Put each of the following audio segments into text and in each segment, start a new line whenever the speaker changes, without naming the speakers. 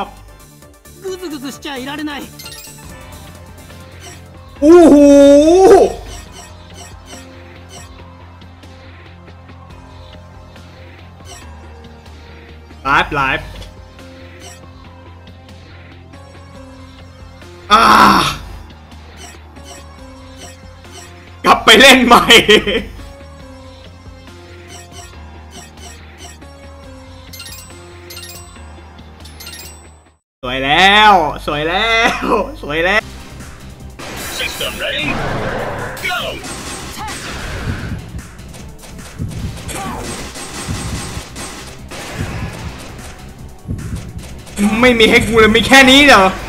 อบ
ぐずぐずしちゃいられない
โอ้โหไลฟ์ไลฟ์อ่ากลับไปเล่นใหม่ สวยแล้ว สวยแล้ว สวยแล้ว
System ready? Go!
ไม่มีให้กูเลยมีแค่นี้เหรออุ้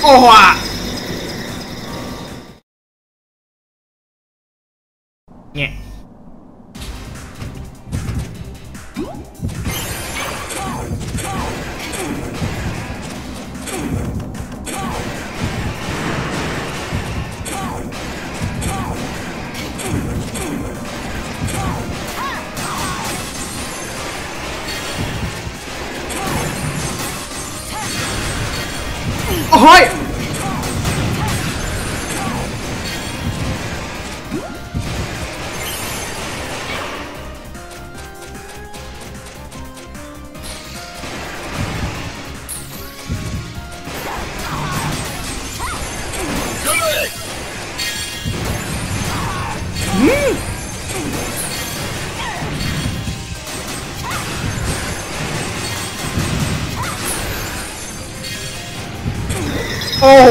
哦豁 Ahoy! Mmm! โอ้โห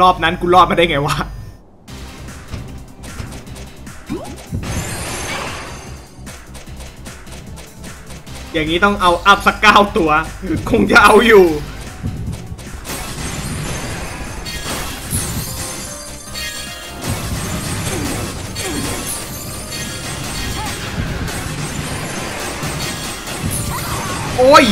รอบนั้นกูรอดมาได้ไงวะ อย่างนี้ต้องเอาอัพสักเก้าตัว คงจะเอาอยู่โอ้ย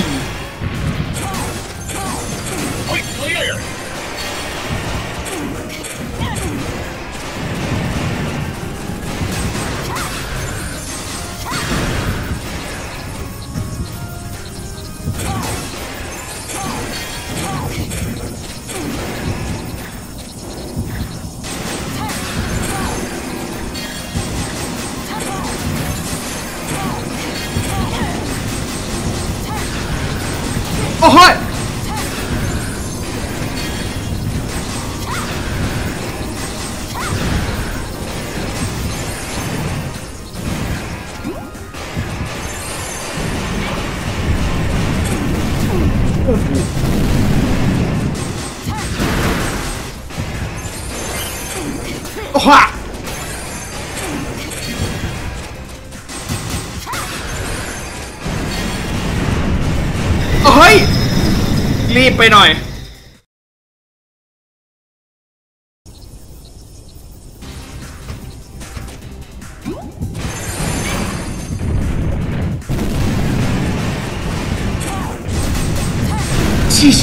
あはい。はっ ไปหน่อยชิช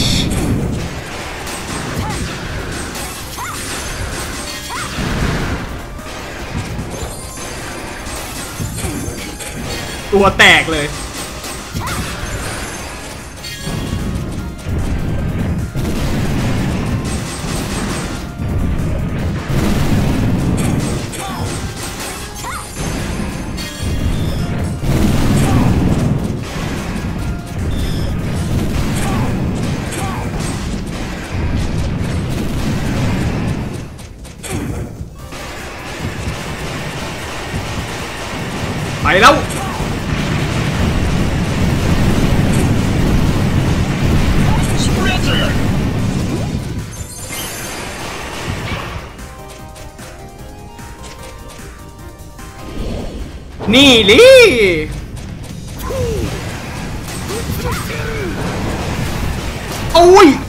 ตัวแตกเลย mày đâu? Nì lý Ôi!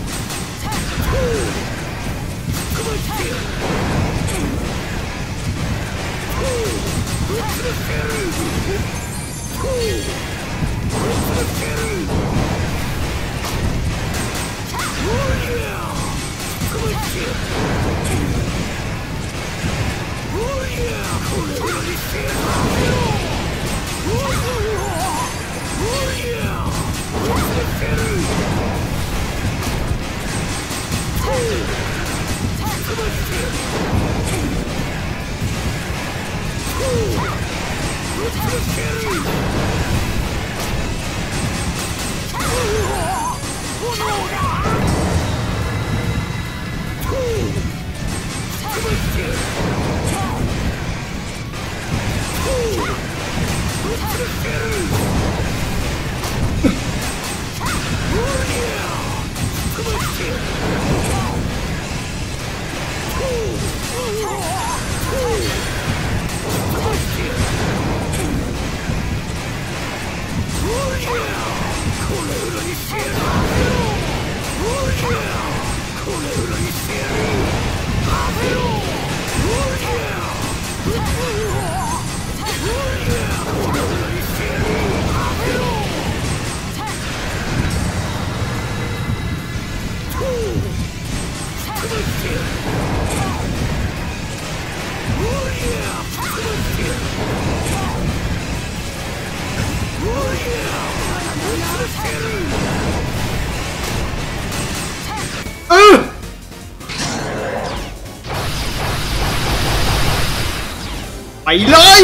of Terror! Prince of Oh yeah! Oh yeah! Let's go! ไปเลย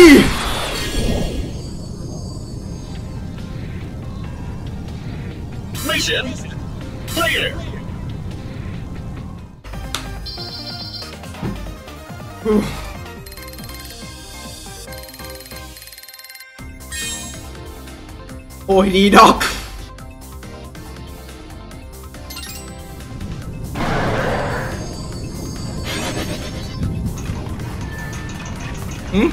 Mission clear.
โอ้ยดีดอก 嗯？